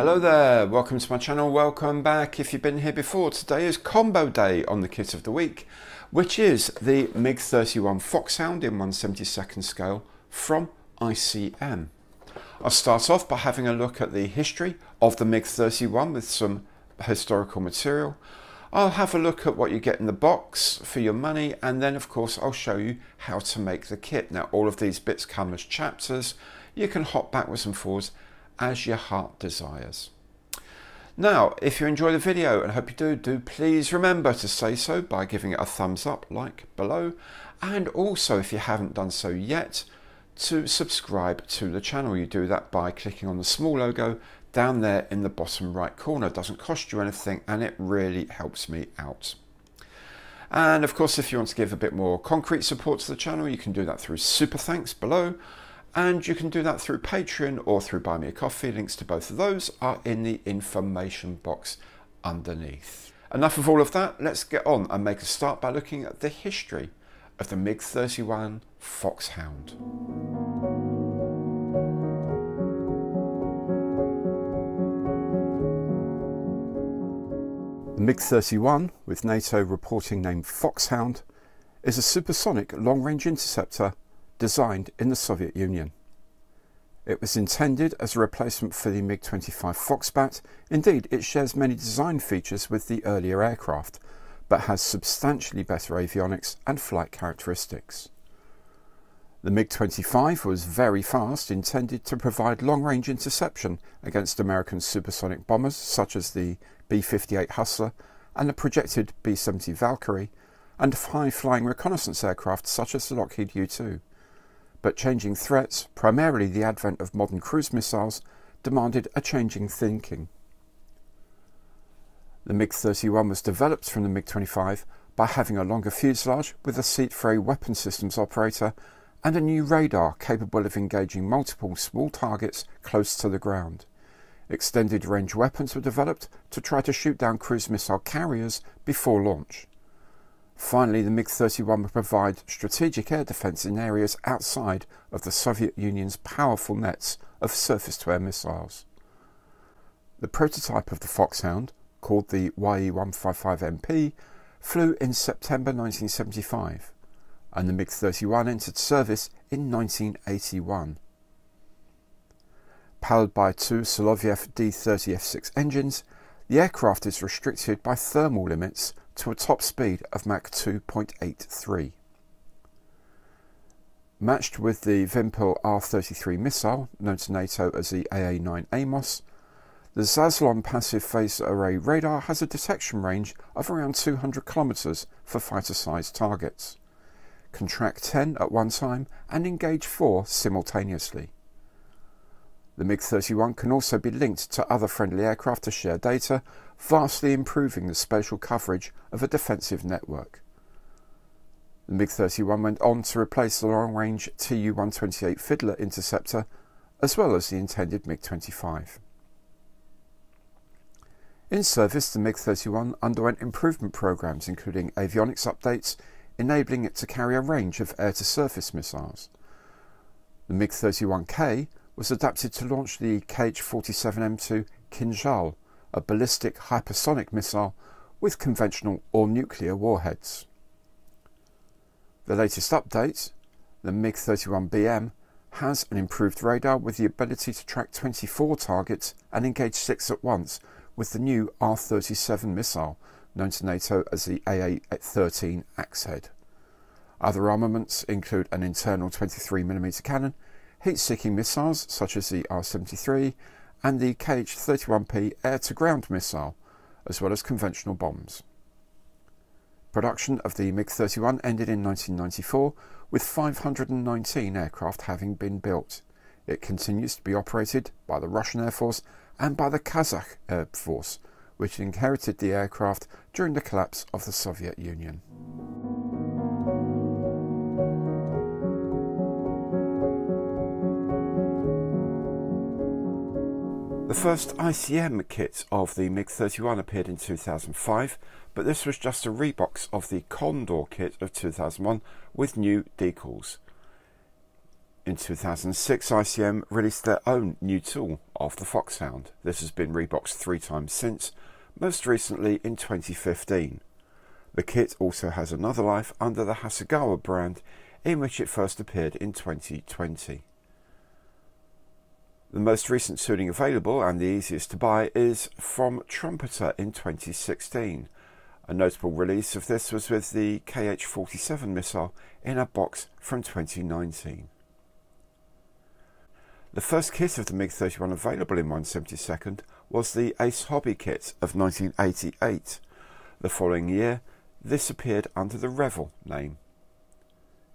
Hello there, welcome to my channel, welcome back. If you've been here before, today is combo day on the kit of the week, which is the MiG-31 Foxhound in 172nd scale from ICM. I'll start off by having a look at the history of the MiG-31 with some historical material. I'll have a look at what you get in the box for your money and then of course I'll show you how to make the kit. Now all of these bits come as chapters. You can hop backwards and forwards as your heart desires. Now, if you enjoy the video, and I hope you do, do please remember to say so by giving it a thumbs up, like below, and also if you haven't done so yet, to subscribe to the channel. You do that by clicking on the small logo down there in the bottom right corner. It doesn't cost you anything and it really helps me out. And of course, if you want to give a bit more concrete support to the channel, you can do that through super thanks below and you can do that through Patreon or through Buy Me a Coffee. Links to both of those are in the information box underneath. Enough of all of that, let's get on and make a start by looking at the history of the MiG-31 Foxhound. The MiG-31, with NATO reporting name Foxhound, is a supersonic long-range interceptor designed in the Soviet Union. It was intended as a replacement for the MiG-25 Foxbat. Indeed, it shares many design features with the earlier aircraft, but has substantially better avionics and flight characteristics. The MiG-25 was very fast, intended to provide long-range interception against American supersonic bombers such as the B-58 Hustler and the projected B-70 Valkyrie, and high-flying reconnaissance aircraft such as the Lockheed U-2 but changing threats, primarily the advent of modern cruise missiles, demanded a changing thinking. The MiG-31 was developed from the MiG-25 by having a longer fuselage with a seat for a weapon systems operator and a new radar capable of engaging multiple small targets close to the ground. Extended range weapons were developed to try to shoot down cruise missile carriers before launch. Finally, the MiG-31 would provide strategic air defence in areas outside of the Soviet Union's powerful nets of surface-to-air missiles. The prototype of the Foxhound, called the YE-155MP, flew in September 1975, and the MiG-31 entered service in 1981. Powered by two Soloviev D-30F6 engines, the aircraft is restricted by thermal limits to a top speed of Mach 2.83. Matched with the Vympel R-33 missile, known to NATO as the AA-9 AMOS, the Zaslon passive phased array radar has a detection range of around 200 kilometers for fighter-sized targets. Can track 10 at one time and engage 4 simultaneously. The MiG-31 can also be linked to other friendly aircraft to share data, vastly improving the spatial coverage of a defensive network. The MiG-31 went on to replace the long-range Tu-128 Fiddler interceptor, as well as the intended MiG-25. In service, the MiG-31 underwent improvement programs including avionics updates, enabling it to carry a range of air-to-surface missiles. The MiG-31K was adapted to launch the Kh-47M2 Kinjal, a ballistic hypersonic missile with conventional or nuclear warheads. The latest update, the MiG-31BM, has an improved radar with the ability to track 24 targets and engage 6 at once with the new R-37 missile, known to NATO as the AA-13 Axe-Head. Other armaments include an internal 23mm cannon heat-seeking missiles such as the R-73 and the KH-31P air-to-ground missile, as well as conventional bombs. Production of the MiG-31 ended in 1994, with 519 aircraft having been built. It continues to be operated by the Russian Air Force and by the Kazakh Air Force, which inherited the aircraft during the collapse of the Soviet Union. The first ICM kit of the MiG-31 appeared in 2005, but this was just a rebox of the Condor kit of 2001 with new decals. In 2006, ICM released their own new tool of the Foxhound. This has been reboxed three times since, most recently in 2015. The kit also has another life under the Hasegawa brand, in which it first appeared in 2020. The most recent tuning available and the easiest to buy is from Trumpeter in 2016. A notable release of this was with the KH-47 missile in a box from 2019. The first kit of the MiG-31 available in 172nd was the Ace Hobby kit of 1988. The following year, this appeared under the Revell name.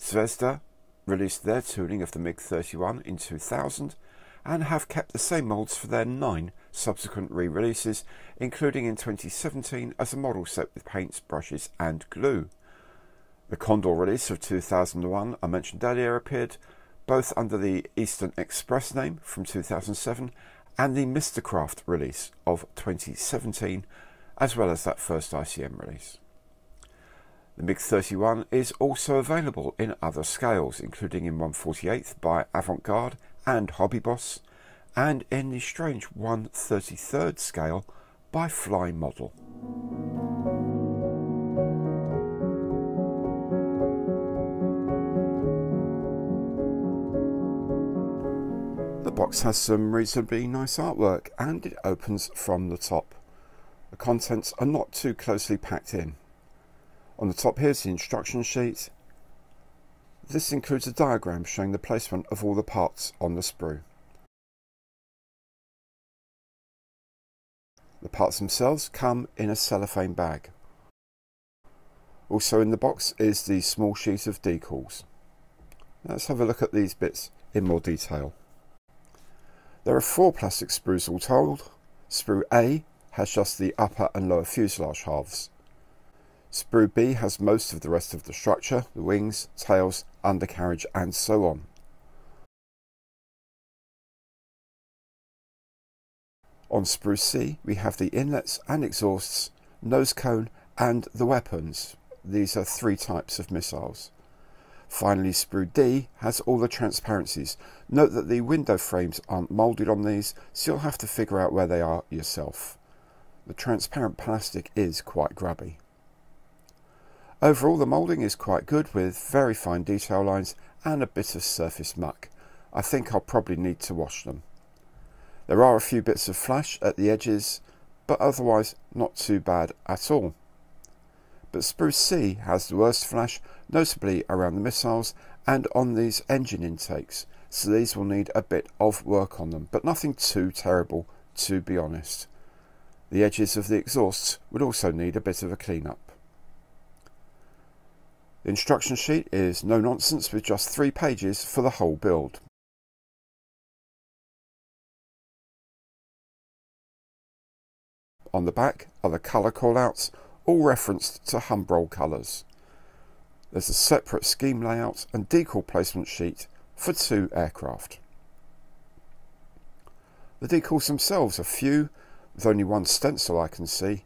Zvezda released their tuning of the MiG-31 in 2000 and have kept the same moulds for their nine subsequent re-releases, including in 2017 as a model set with paints, brushes and glue. The Condor release of 2001 I mentioned earlier appeared both under the Eastern Express name from 2007 and the Mr. release of 2017, as well as that first ICM release. The MiG-31 is also available in other scales, including in 148th by Avant-Garde and Hobby Boss, and in the strange 133rd scale by Fly Model. The box has some reasonably nice artwork and it opens from the top. The contents are not too closely packed in. On the top here's the instruction sheet. This includes a diagram showing the placement of all the parts on the sprue. The parts themselves come in a cellophane bag. Also in the box is the small sheet of decals. Let's have a look at these bits in more detail. There are four plastic sprues all told. Sprue A has just the upper and lower fuselage halves. Sprue B has most of the rest of the structure, the wings, tails, undercarriage and so on. On Sprue C we have the inlets and exhausts, nose cone and the weapons. These are three types of missiles. Finally, sprue D has all the transparencies. Note that the window frames aren't moulded on these, so you'll have to figure out where they are yourself. The transparent plastic is quite grubby. Overall, the moulding is quite good with very fine detail lines and a bit of surface muck. I think I'll probably need to wash them. There are a few bits of flash at the edges, but otherwise not too bad at all but Sprue C has the worst flash, notably around the missiles and on these engine intakes, so these will need a bit of work on them, but nothing too terrible to be honest. The edges of the exhausts would also need a bit of a clean-up. The instruction sheet is no nonsense with just three pages for the whole build. On the back are the colour callouts all referenced to Humbrol colours. There's a separate scheme layout and decal placement sheet for two aircraft. The decals themselves are few, with only one stencil I can see.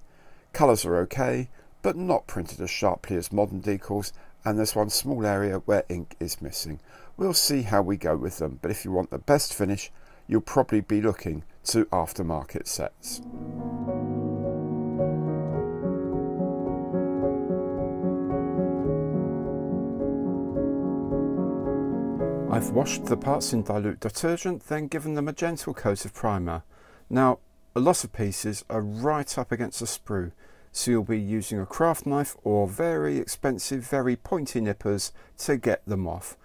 Colours are okay, but not printed as sharply as modern decals, and there's one small area where ink is missing. We'll see how we go with them, but if you want the best finish, you'll probably be looking to aftermarket sets. I've washed the parts in dilute detergent, then given them a gentle coat of primer. Now, a lot of pieces are right up against the sprue, so you'll be using a craft knife or very expensive, very pointy nippers to get them off.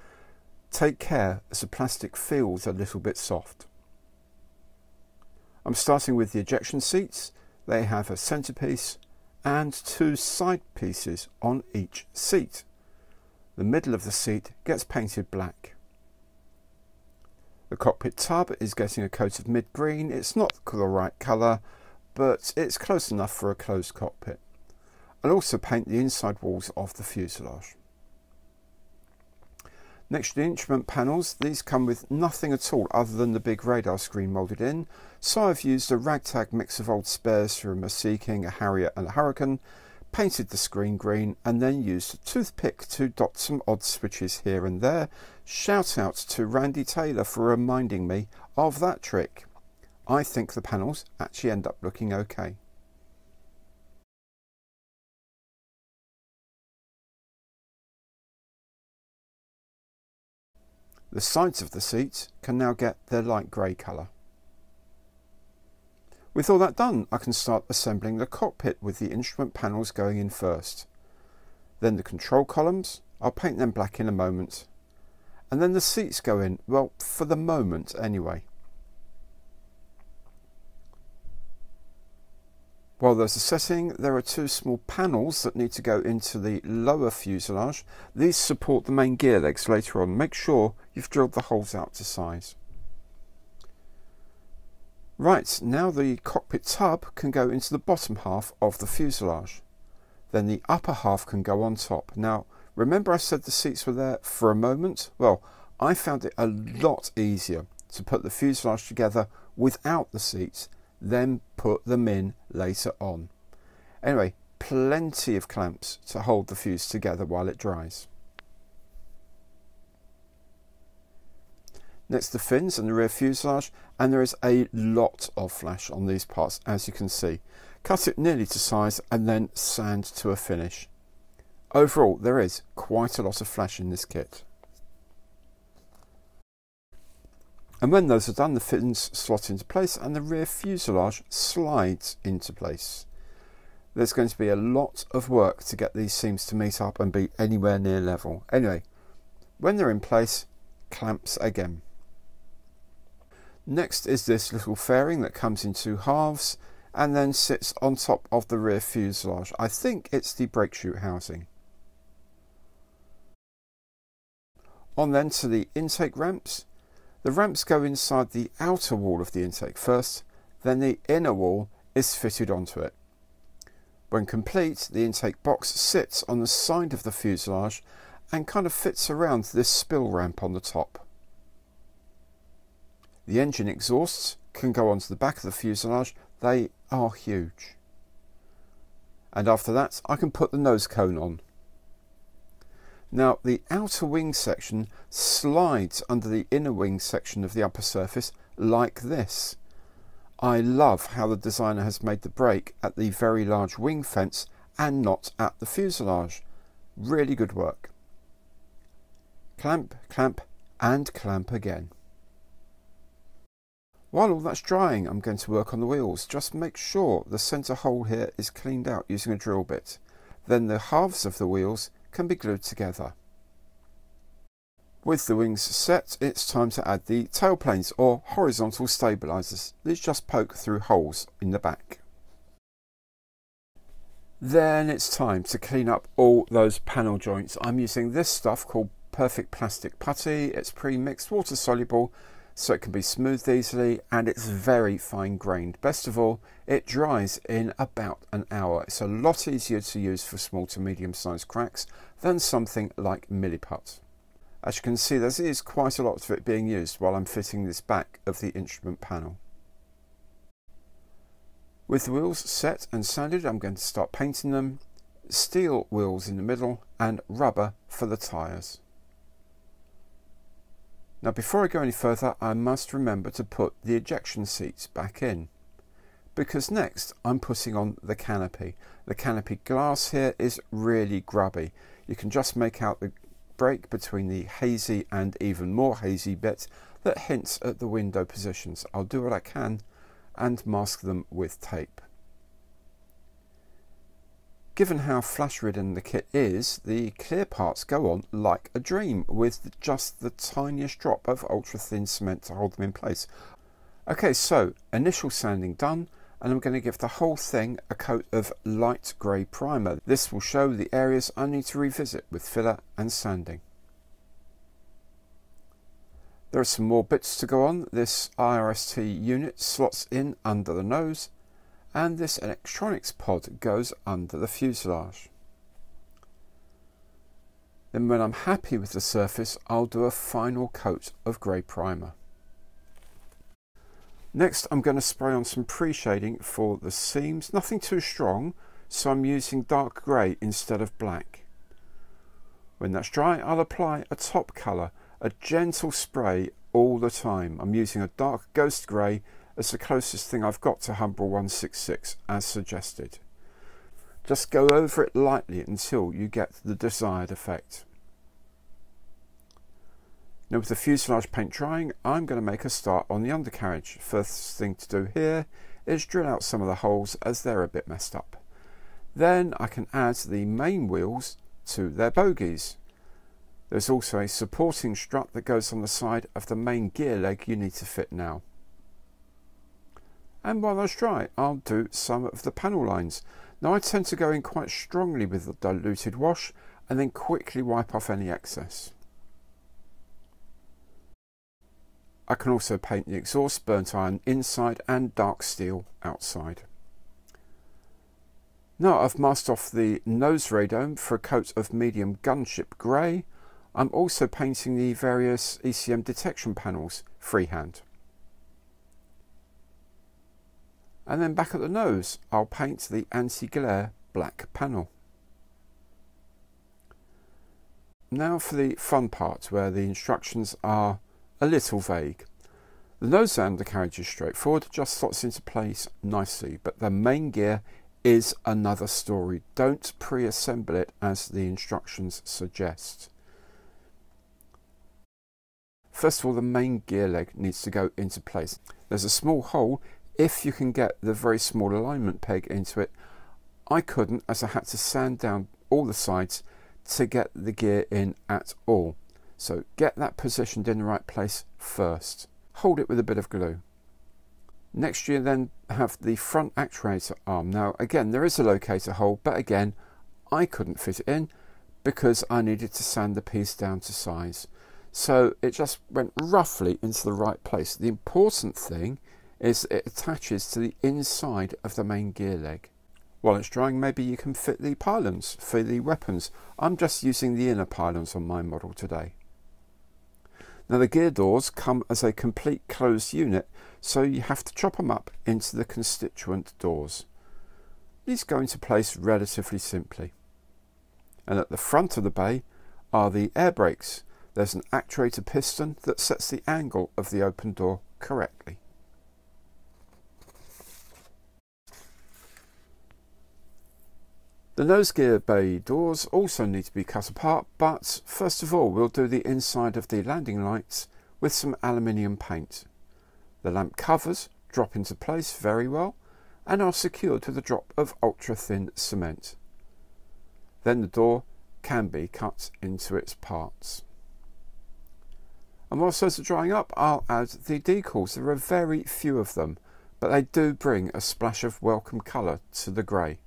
Take care as the plastic feels a little bit soft. I'm starting with the ejection seats. They have a centerpiece and two side pieces on each seat. The middle of the seat gets painted black. The cockpit tub is getting a coat of mid-green. It's not the right colour, but it's close enough for a closed cockpit. I'll also paint the inside walls of the fuselage. Next to the instrument panels, these come with nothing at all other than the big radar screen moulded in, so I've used a ragtag mix of old spares from a Sea King, a Harrier and a Hurricane, painted the screen green and then used a toothpick to dot some odd switches here and there. Shout out to Randy Taylor for reminding me of that trick. I think the panels actually end up looking okay. The sides of the seats can now get their light grey colour. With all that done, I can start assembling the cockpit with the instrument panels going in first. Then the control columns, I'll paint them black in a moment. And then the seats go in, well, for the moment anyway. While there's a setting, there are two small panels that need to go into the lower fuselage. These support the main gear legs later on. Make sure you've drilled the holes out to size. Right, now the cockpit tub can go into the bottom half of the fuselage. Then the upper half can go on top. Now, remember I said the seats were there for a moment? Well, I found it a lot easier to put the fuselage together without the seats then put them in later on. Anyway, plenty of clamps to hold the fuse together while it dries. Next the fins and the rear fuselage and there is a lot of flash on these parts as you can see. Cut it nearly to size and then sand to a finish. Overall there is quite a lot of flash in this kit. And when those are done, the fins slot into place and the rear fuselage slides into place. There's going to be a lot of work to get these seams to meet up and be anywhere near level. Anyway, when they're in place, clamps again. Next is this little fairing that comes in two halves and then sits on top of the rear fuselage. I think it's the brake chute housing. On then to the intake ramps. The ramps go inside the outer wall of the intake first, then the inner wall is fitted onto it. When complete, the intake box sits on the side of the fuselage and kind of fits around this spill ramp on the top. The engine exhausts can go onto the back of the fuselage, they are huge. And after that, I can put the nose cone on. Now the outer wing section slides under the inner wing section of the upper surface like this. I love how the designer has made the break at the very large wing fence and not at the fuselage. Really good work. Clamp, clamp and clamp again. While all that's drying I'm going to work on the wheels. Just make sure the centre hole here is cleaned out using a drill bit. Then the halves of the wheels can be glued together. With the wings set, it's time to add the tailplanes or horizontal stabilisers. These just poke through holes in the back. Then it's time to clean up all those panel joints. I'm using this stuff called Perfect Plastic Putty. It's pre-mixed, water soluble, so it can be smoothed easily and it's very fine grained. Best of all, it dries in about an hour. It's a lot easier to use for small to medium sized cracks than something like Milliput. As you can see, there is quite a lot of it being used while I'm fitting this back of the instrument panel. With the wheels set and sanded, I'm going to start painting them. Steel wheels in the middle and rubber for the tyres. Now before I go any further I must remember to put the ejection seats back in because next I'm putting on the canopy. The canopy glass here is really grubby. You can just make out the break between the hazy and even more hazy bit that hints at the window positions. I'll do what I can and mask them with tape. Given how flash ridden the kit is, the clear parts go on like a dream with just the tiniest drop of ultra thin cement to hold them in place. Okay, so initial sanding done and I'm going to give the whole thing a coat of light grey primer. This will show the areas I need to revisit with filler and sanding. There are some more bits to go on. This IRST unit slots in under the nose and this electronics pod goes under the fuselage. Then when I'm happy with the surface, I'll do a final coat of grey primer. Next, I'm going to spray on some pre-shading for the seams. Nothing too strong, so I'm using dark grey instead of black. When that's dry, I'll apply a top colour, a gentle spray all the time. I'm using a dark ghost grey as the closest thing I've got to Humbrol 166 as suggested. Just go over it lightly until you get the desired effect. Now with the fuselage paint drying, I'm going to make a start on the undercarriage. First thing to do here is drill out some of the holes as they're a bit messed up. Then I can add the main wheels to their bogies. There's also a supporting strut that goes on the side of the main gear leg you need to fit now. And while dry, I'll do some of the panel lines. Now I tend to go in quite strongly with the diluted wash and then quickly wipe off any excess. I can also paint the exhaust burnt iron inside and dark steel outside. Now I've masked off the nose radome for a coat of medium gunship grey. I'm also painting the various ECM detection panels freehand. And then back at the nose, I'll paint the anti-glare black panel. Now for the fun part where the instructions are a little vague. The nose undercarriage is straightforward, just slots into place nicely, but the main gear is another story. Don't pre-assemble it as the instructions suggest. First of all, the main gear leg needs to go into place. There's a small hole if you can get the very small alignment peg into it. I couldn't as I had to sand down all the sides to get the gear in at all. So get that positioned in the right place first. Hold it with a bit of glue. Next you then have the front actuator arm. Now again there is a locator hole but again I couldn't fit it in because I needed to sand the piece down to size. So it just went roughly into the right place. The important thing is it attaches to the inside of the main gear leg. While it's drying, maybe you can fit the pylons for the weapons. I'm just using the inner pylons on my model today. Now the gear doors come as a complete closed unit, so you have to chop them up into the constituent doors. These go into place relatively simply. And at the front of the bay are the air brakes. There's an actuator piston that sets the angle of the open door correctly. The nose gear bay doors also need to be cut apart, but first of all we'll do the inside of the landing lights with some aluminium paint. The lamp covers drop into place very well and are secured with a drop of ultra thin cement. Then the door can be cut into its parts. And whilst those are drying up, I'll add the decals. There are very few of them, but they do bring a splash of welcome colour to the grey.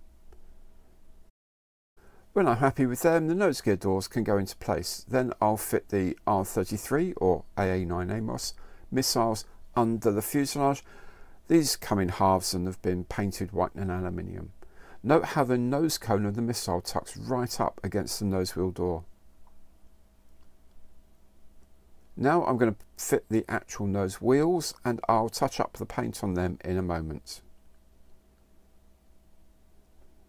When I'm happy with them, the nose gear doors can go into place. Then I'll fit the R33 or AA9 AMOS missiles under the fuselage. These come in halves and have been painted white and aluminium. Note how the nose cone of the missile tucks right up against the nose wheel door. Now I'm going to fit the actual nose wheels and I'll touch up the paint on them in a moment.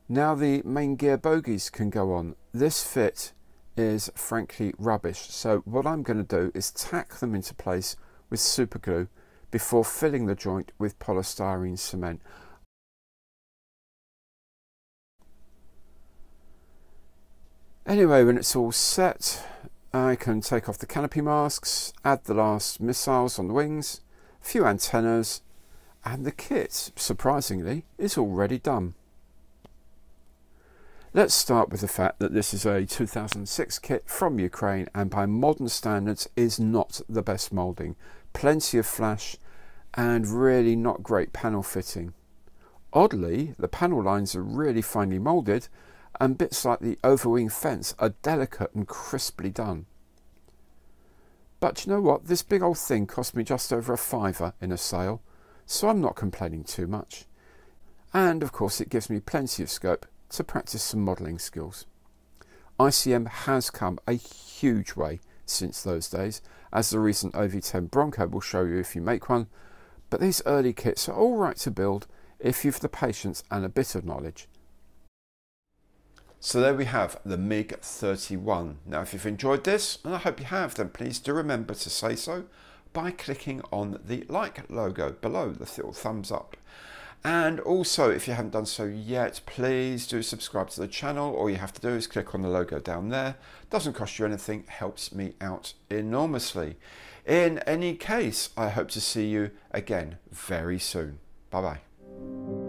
Now the main gear bogies can go on. This fit is frankly rubbish. So what I'm going to do is tack them into place with super glue before filling the joint with polystyrene cement. Anyway, when it's all set, I can take off the canopy masks, add the last missiles on the wings, a few antennas, and the kit, surprisingly, is already done. Let's start with the fact that this is a 2006 kit from Ukraine and by modern standards is not the best moulding. Plenty of flash and really not great panel fitting. Oddly, the panel lines are really finely moulded and bits like the overwing fence are delicate and crisply done. But you know what, this big old thing cost me just over a fiver in a sale, so I'm not complaining too much. And of course it gives me plenty of scope to practice some modelling skills. ICM has come a huge way since those days, as the recent OV10 Bronco will show you if you make one, but these early kits are all right to build if you've the patience and a bit of knowledge. So there we have the MiG 31. Now if you've enjoyed this, and I hope you have, then please do remember to say so by clicking on the like logo below, the little thumbs up. And also, if you haven't done so yet, please do subscribe to the channel. All you have to do is click on the logo down there. Doesn't cost you anything, helps me out enormously. In any case, I hope to see you again very soon. Bye bye.